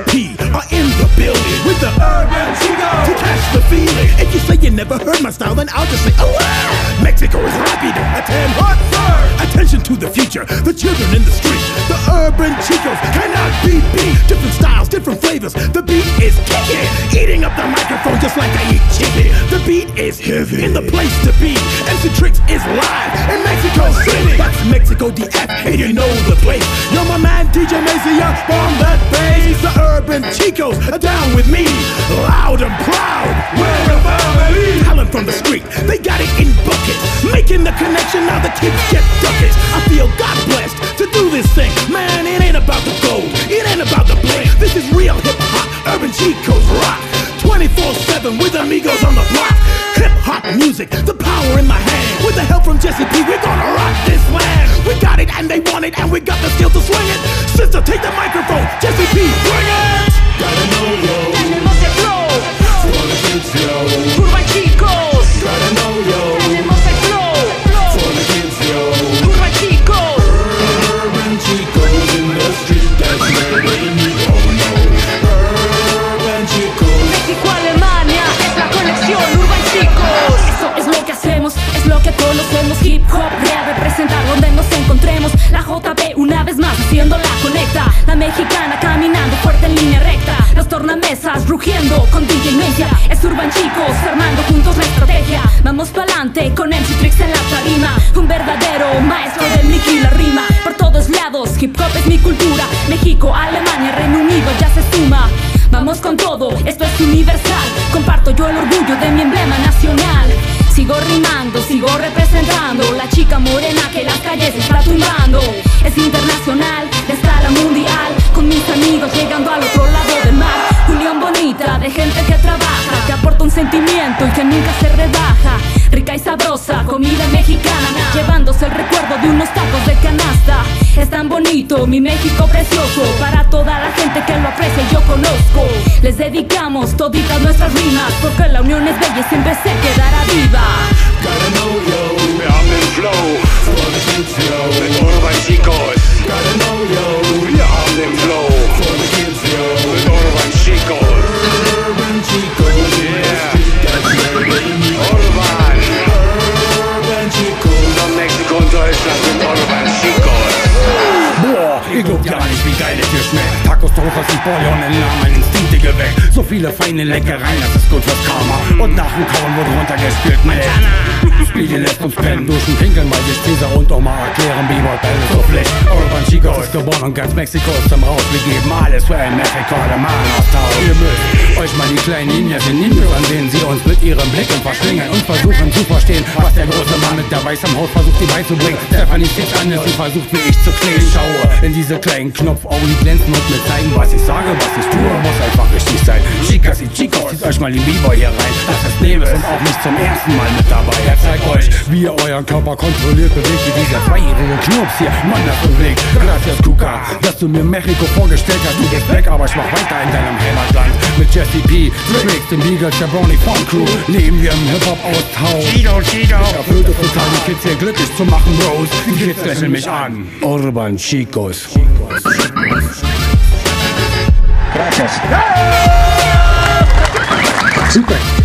P are in the building with the urban chico to catch the feeling. If you say you never heard my style, then I'll just say, oh wow. Mexico is happy to attend. Sir? Attention to the future, the children in the street, the urban chicos cannot be beat. Different styles, different flavors. The beat eating up the microphone just like I eat chicken. The beat is heavy in the place to be. MC Tricks is live in Mexico City. That's Mexico DF, and you know the place. Yo, my man DJ Mazia on that bass. The urban chicos are down with me, loud and proud. We're a family. The power in my hand. With the help from Jesse P, we're gonna rock this land. We got it and they want it, and we got the skill to swing it. Sister, take the microphone. Jesse P, bring it. Encontremos. La JB una vez más haciendo la conecta. La mexicana caminando fuerte en línea recta. Los tornamesas rugiendo con DJ Mencia. Es Urban Chicos, armando juntos la estrategia. Vamos pa'lante con MC Tricks en la tarima. Un verdadero maestro del mic y la rima. Por todos lados, hip hop es mi cultura. México, Alemania, Reino Unido ya se suma. Vamos con todo, esto es universal. Comparto yo el orgullo de mi emblema nacional. Sigo rimando, sigo representando la chica morena las está tumbando. Es internacional, de escala mundial, con mis amigos llegando al otro lado del mar. Unión bonita de gente que trabaja, que aporta un sentimiento y que nunca se rebaja. Rica y sabrosa, comida mexicana, llevándose el recuerdo de unos tacos de canasta. Es tan bonito, mi México precioso, para toda la gente que lo aprecia y yo conozco. Les dedicamos toditas nuestras rimas, porque la unión es bella y siempre se quedará viva. Mit Urban Chicos. In nicht, wie geil es hier schmeckt. Tacos, Tortas und Bouillon entlahmen meine Instinkte geweckt. So viele feine Leckereien, das ist gut fürs Karma. Und nach dem Kauen wird runtergespielt, Montana. Speedy lässt uns pennen, duschen, pinkeln, weil sich Caesar und Oma erklären, Bell ist so Pflicht. Urban Chico ist geboren und ganz Mexiko ist zum Raus. Wir geben alles für ein Mexiko, der Mann aus Tau. Ihr müsst euch mal die kleinen Ninjas in Ninjas ansehen, sie uns mit ihren Blicken verschlingen und versuchen zu verstehen, was der große Mann mit der weißen Haut versucht, die beizubringen. Stephanie steht anders und versucht, wie ich zu klingen. Schaue in diese kleinen Knopfaugen, die glänzen und mir zeigen, was ich sage, was ich tue, muss zieht euch mal die B-Boy hier rein. Das ist Neves und auch nicht zum ersten Mal mit dabei. Er zeigt euch, wie ihr euren Körper kontrolliert bewegt, wie dieser zweijährige Knirps hier, Mann, das bewegt. Gracias, Kuka, dass du mir Mexiko vorgestellt hast. Du gehst weg, aber ich mach weiter in deinem Heimatland. Mit Jesse P, Tricks, den Beagles, der Brownie Funk Crew, leben wir im Hip-Hop-Austausch. Chido, Chido. Erfüllt es total, die Kids hier glücklich zu machen, Bros. Die Kids lächeln mich an. Urban Chicos. Gracias. Super.